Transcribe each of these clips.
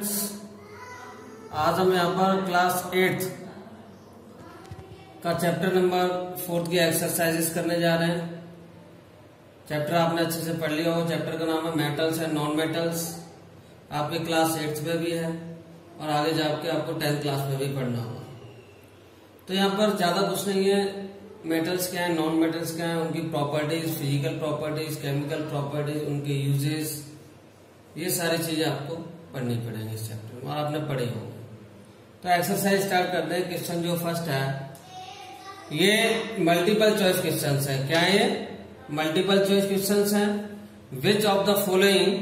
आज हम यहाँ पर क्लास एट्थ का चैप्टर नंबर फोर्थ की एक्सरसाइजेस करने जा रहे हैं। चैप्टर आपने अच्छे से पढ़ लिया हो चैप्टर का नाम है मेटल्स एंड नॉन मेटल्स आपके क्लास एट्थ में भी है और आगे जाके आपको टेंथ क्लास में भी पढ़ना होगा। तो यहाँ पर ज़्यादा कुछ नहीं है। मेटल्स क्या है? नॉन मेटल्स क्या है? उनकी properties physical properties chemical properties उनके यूजेस ये सारी चीज़ें आपको पढ़नी पड़ेंगी इस चैप्टर में। और आपने पढ़े होंगे। तो एक्सरसाइज स्टार्ट करते हैं क्वेश्चन जो फ़र्स्ट है। ये मल्टीपल चॉइस क्वेश्चन है। क्या ये? मल्टीपल चॉइस क्वेश्चन है। Which of the following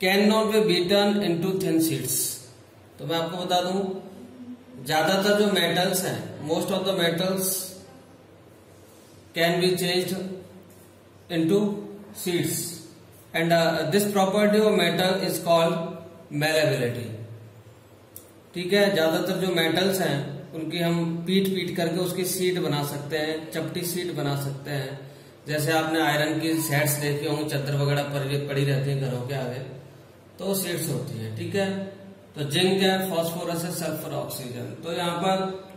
can not be beaten in to thin sheets तो मैं आपको बता दूँ, ज़्यादातर जो मेटल्स हैं most of the metals can be change into sheets and this property of metal is called malleability. ठीक है? ज़्यादातर जो मेटल्स हैं, उनकी हम पीट पीट करके उसकी सीट बना सकते हैं, चपटी सीट बना सकते हैं। जैसे आपने आयरन की सेट्स देखे होंगे, चद्दर वगैरह पड़ी रहती है घरों के आगे तो सीट्स होती है, ठीक है? तो जिंक है फॉस्फोरस है सल्फ़र ऑक्सीजन तो यहाँ पर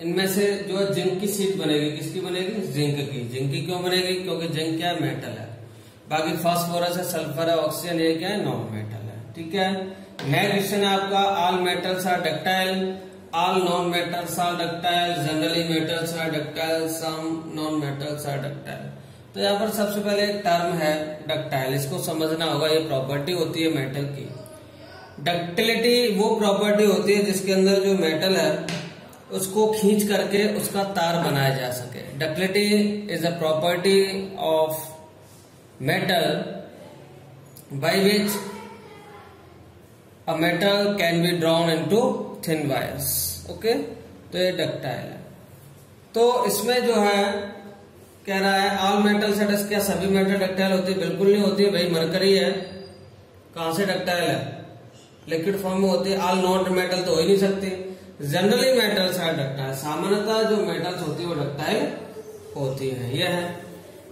इनमें से जो है, जिंक की सीट बनेगी, किसकी बनेगी? जिंक की। जिंक की क्यों बनेगी? क्योंकि जिंक क्या है? मेटल है। बाकी फॉस्फोरस है सल्फ़र है ऑक्सीजन ये क्या है? नॉन मेटल ठीक है? नेक्स्ट क्वेश्चन है आपका all metals are ductile all non metals are ductile generally metals are ductile some non metals are ductile तो यहाँ पर सबसे पहले एक टर्म है डक्टाइल इसको समझना होगा, ये प्रॉपर्टी होती है मेटल की। डक्टिलिटी वो प्रॉपर्टी होती है जिसके अंदर जो मेटल है, उसको खींच करके उसका तार बनाया जा सके। Ductility is a property of metal by which a metal can be drawn into thin wires. Okay? तो ये डक्टाइल है। तो इसमें जो है, कह रहा है ऑल मेटल सेटस क्या सभी मेटल डक्टाइल होती है? बिल्कुल नहीं होती है, भाई मरकरी है। कहाँ से डक्टाइल है? लिक्विड फॉर्म में होती है। ऑल नॉन मेटल तो हो ही नहीं सकती। जनरली मेटल्स आर डक्टाइल सामान्यतः जो मेटल्स होती है, वो डक्टाइल होती है। यह है।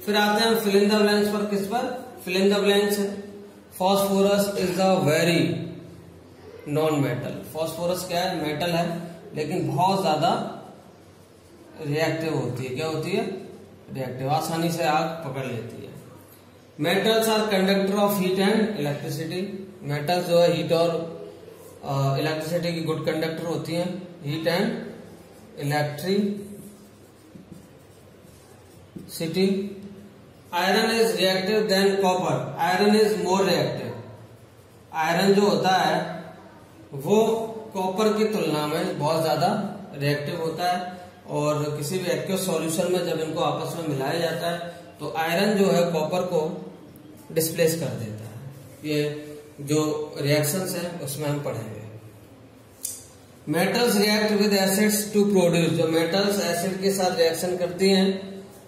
फिर आते हैं फिल इन द ब्लैंक्स पर। किस पर? Fill in the blanks phosphorus is the very non metal phosphorus क्या है? मेटल है, लेकिन बहुत ज़्यादा रिएक्टिव होती है। क्या होती है? रिएक्टिव आसानी से आग पकड़ लेती है। Metals are conductor of heat and electricity metals जो है हीट और इलेक्ट्रिसिटी की गुड कंडक्टर होती हैं। Heat and electricity iron is reactive than copper iron is more reactive iron जो होता है वो कॉपर की तुलना में बहुत ज़्यादा रिएक्टिव होता है और किसी भी एक्टिव सॉल्यूशन में जब इनको आपस में मिलाया जाता है तो आयरन जो है कॉपर को डिस्प्लेस कर देता है। ये जो रिएक्शंस है, उसमें हम पढ़ेंगे। Metals react with acids to produce जो मेटल्स एसिड के साथ रिएक्शन करती हैं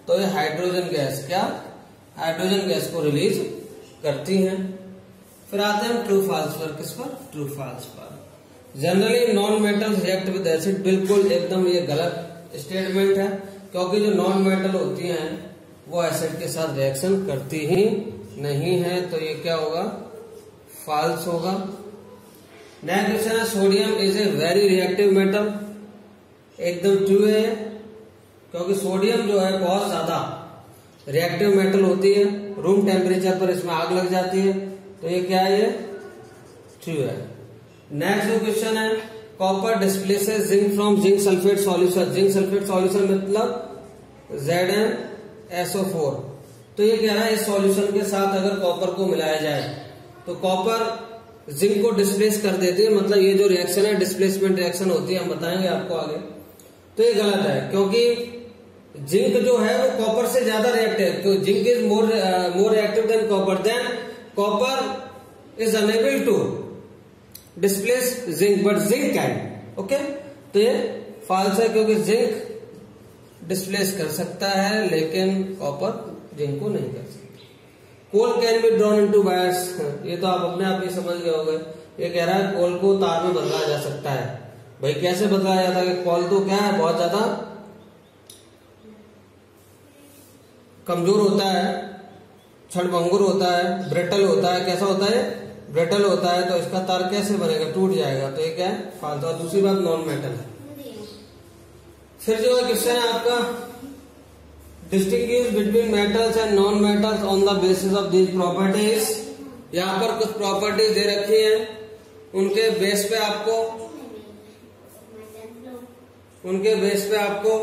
तो ये हाइड्रोजन गैस क्या? हाइड्रोजन गैस को रिलीज़ करती हैं। फिर आते हैं ट्रू फॉल्स पर किस पर ट्रू फॉल्स पर। Generally non metal react with acid बिल्कुल एकदम ये गलत स्टेटमेंट है, क्योंकि जो नॉन मेटल होती हैं, वो एसिड के साथ रिएक्शन करती ही नहीं है तो ये क्या होगा? फॉल्स होगा। नेक्स्ट क्वेश्चन है sodium is a very reactive metal एकदम ट्रू है क्योंकि सोडियम जो है बहुत ज़्यादा रिएक्टिव मेटल होती है रूम टेम्परेचर पर इसमें आग लग जाती है। तो ये क्या है ये? ट्रू है। नेक्स्ट जो क्वेश्चन है copper displaces zinc from zinc sulphate solution zinc sulphate solution मतलब जेड एन एसओ फोर तो ये कह रहा है, इस सॉल्यूशन के साथ अगर कॉपर को मिलाया जाए तो कॉपर जिंक को डिस्प्लेस कर देती है। मतलब ये जो रिएक्शन है डिस्प्लेसमेंट रिएक्शन होती है, हम बताएँगे आपको आगे। तो ये गलत है, क्योंकि जिंक जो है वो कॉपर से ज़्यादा रिएक्टिव तो zinc is more more reactive than copper than copper is unable to displace zinc but zinc can okay तो ये फॉल्स है क्योंकि जिंक डिस्प्लेस कर सकता है, लेकिन कॉपर जिंक को नहीं कर सकता। Coal can be drawn into wires ये तो आप अपने आप ही समझ गए होंगे। ये कह रहा है कोल को तार में बदला जा सकता है। भाई, कैसे बदलाया जाता है कोल तो क्या है, बहुत ज़्यादा कमज़ोर होता है। क्षणभंगुर होता है, ब्रिटल होता है, कैसा होता है? ब्रेटल होता है तो इसका तार कैसे बनेगा? टूट जाएगा तो ये क्या है? फालतू। और दूसरी बात नॉन मेटल है। फिर जो है, क्वेश्चन है आपका distinguish between metals and non metals on the basis of these properties यहाँ पर कुछ प्रॉपर्टीज़ दे रखी है। उनके बेस पे आपको, उनके बेस पे आपको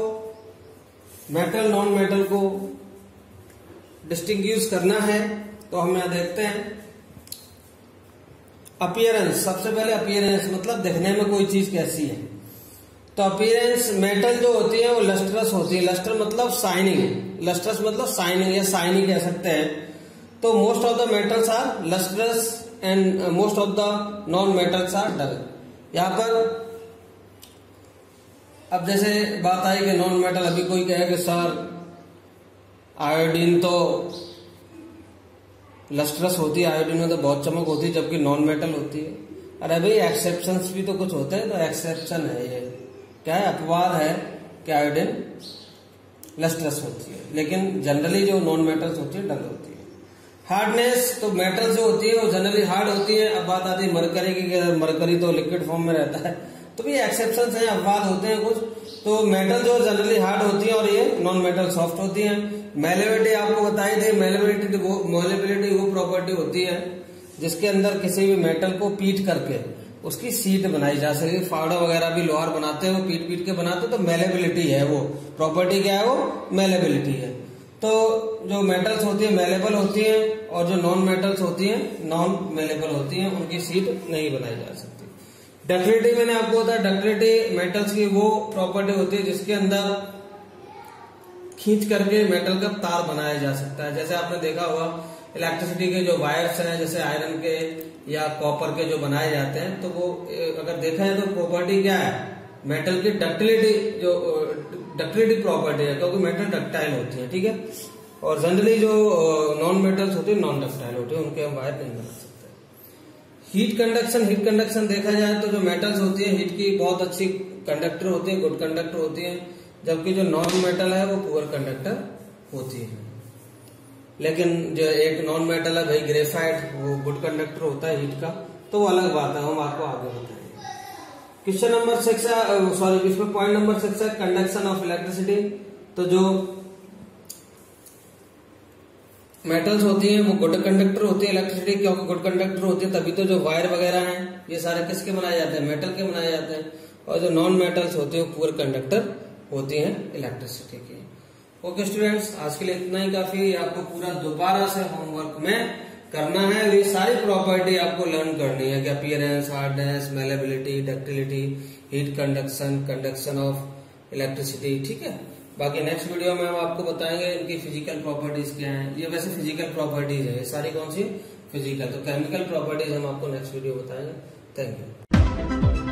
मेटल नॉन मेटल को डिस्टिंग करना है तो हम यहाँ देखते हैं। अपियरेंस सबसे पहले अपियरेंस मतलब देखने में कोई चीज़ कैसी है। तो अपियरेंस मेटल जो होती है, वो लस्ट्रस होती है। लस्टर मतलब साइनिंग लस्ट्रस मतलब साइनिंग या साइनिंग कह सकते हैं। तो most of the metals are lustrous and most of the non metals are dull यहाँ पर अब जैसे बात आई कि नॉन मेटल अभी कोई कहे कि सर आयोडीन तो लस्ट्रस होती है, आयोडीन में तो बहुत चमक होती है, जबकि नॉन मेटल होती है। अरे भाई एक्सेप्शन भी तो कुछ होते हैं तो एक्सेप्शन है ये। क्या है? अपवाद है कि आयोडीन लस्ट्रस होती है, लेकिन जनरली जो नॉन मेटल्स होती है डल होती है। हार्डनेस तो मेटल जो होती है, वो जनरली हार्ड होती है। अब बात आती है मरकरी की मरकरी तो लिक्विड फॉर्म में रहता है। तो भी एक्सेप्शन है, अपवाद होते हैं कुछ। तो मेटल जो जनरली हार्ड होती है और ये नॉन मेटल सॉफ्ट होती है। मेलेबिलिटी आपको बताई थी मेलेबिलिटी वो मेलेबिलिटी वो प्रॉपर्टी होती है, जिसके अंदर किसी भी मेटल को पीट करके उसकी सीट बनाई जा सके। फावड़ा वगैरह भी लोहार बनाते हैं वो पीट पीट के बनाते तो मेलेबिलिटी है वो। प्रॉपर्टी क्या है वो? मेलेबिलिटी है। तो जो मेटल्स होती है मेलेबल होती है, और जो नॉन मेटल्स होती है नॉन मेलेबल होती है, उनकी सीट नहीं बनाई जा सकती। डक्टिलिटी मैंने आपको बताया डक्टिलिटी मेटल्स की वो प्रॉपर्टी होती है जिसके अंदर खींच करके मेटल का तार बनाया जा सकता है। जैसे आपने देखा होगा इलेक्ट्रिसिटी के जो वायर्स हैं, जैसे आयरन के या कॉपर के जो बनाए जाते हैं तो वो अगर देखा है तो प्रॉपर्टी क्या है? मेटल की डक्टिलिटी जो डक्टिलिटी प्रॉपर्टी है, क्योंकि मेटल डक्टाइल होती है, ठीक है? और जनरली जो नॉन मेटल्स होती है नॉन डक्टाइल होती है, उनके हम वायर नहीं बना सकते। हीट कंडक्शन हीट कंडक्शन देखा जाए तो जो मेटल्स होती है हीट की बहुत अच्छी कंडक्टर होती है गुड कंडक्टर होती है, जबकि जो नॉन मेटल है, वो पुअर कंडक्टर होती है। लेकिन जो एक नॉन मेटल है, भाई ग्रेफाइट वो गुड कंडक्टर होता है हीट का तो वो अलग बात है, हम आपको आगे बताएँगे। क्वेश्चन नंबर सिक्स है सॉरी इसमें पॉइंट नंबर सिक्स है कंडक्शन ऑफ़ इलेक्ट्रिसिटी तो जो मेटल्स होती हैं, वो गुड कंडक्टर होती है इलेक्ट्रिसिटी क्योंकि गुड कंडक्टर होती है, तभी तो जो वायर वगैरह हैं, ये सारे किसके बनाए जाते हैं? मेटल के बनाए जाते हैं। और जो नॉन मेटल्स होते हैं, वो पुअर कंडक्टर होती हैं इलेक्ट्रिसिटी के। ओके स्टूडेंट्स आज के लिए इतना ही काफ़ी। आपको पूरा दोबारा से होमवर्क में करना है ये सारी प्रॉपर्टी आपको लर्न करनी है कि appearance hardness malleability ductility heat conduction conduction of electricity ठीक है? बाकी नेक्स्ट वीडियो में हम आपको बताएँगे इनकी फ़िज़िकल प्रॉपर्टीज़ क्या हैं। ये वैसे फ़िज़िकल प्रॉपर्टीज़ है, ये सारी कौन सी? फ़िज़िकल तो केमिकल प्रॉपर्टीज़ हम आपको नेक्स्ट वीडियो बताएँगे। Thank you